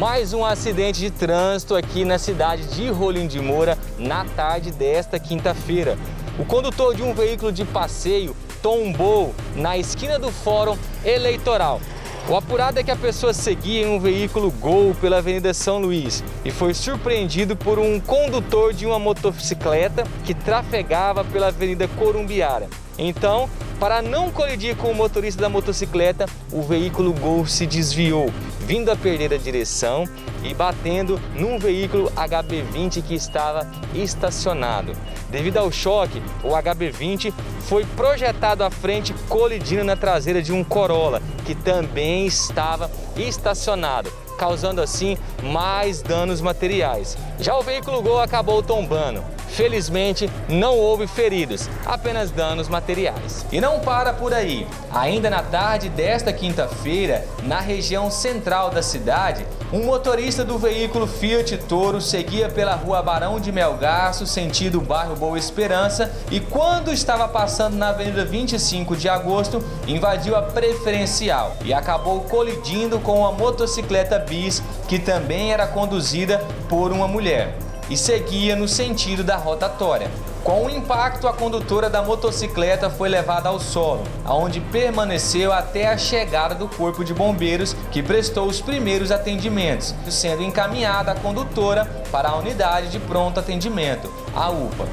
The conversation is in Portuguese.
Mais um acidente de trânsito aqui na cidade de Rolim de Moura na tarde desta quinta-feira. O condutor de um veículo de passeio tombou na esquina do Fórum Eleitoral. O apurado é que a pessoa seguia em um veículo Gol pela Avenida São Luís e foi surpreendido por um condutor de uma motocicleta que trafegava pela Avenida Corumbiara. Então, para não colidir com o motorista da motocicleta, o veículo Gol se desviou, vindo a perder a direção e batendo num veículo HB20 que estava estacionado. Devido ao choque, o HB20 foi projetado à frente, colidindo na traseira de um Corolla, que também estava estacionado, causando assim mais danos materiais. Já o veículo Gol acabou tombando. Felizmente, não houve feridos, apenas danos materiais. E não para por aí. Ainda na tarde desta quinta-feira, na região central da cidade, um motorista do veículo Fiat Toro seguia pela rua Barão de Melgaço, sentido bairro Boa Esperança, e quando estava passando na Avenida 25 de Agosto, invadiu a preferencial e acabou colidindo com uma motocicleta bis que também era conduzida por uma mulher e seguia no sentido da rotatória. Com o impacto, a condutora da motocicleta foi levada ao solo, onde permaneceu até a chegada do corpo de bombeiros, que prestou os primeiros atendimentos, sendo encaminhada a condutora para a unidade de pronto atendimento, a UPA.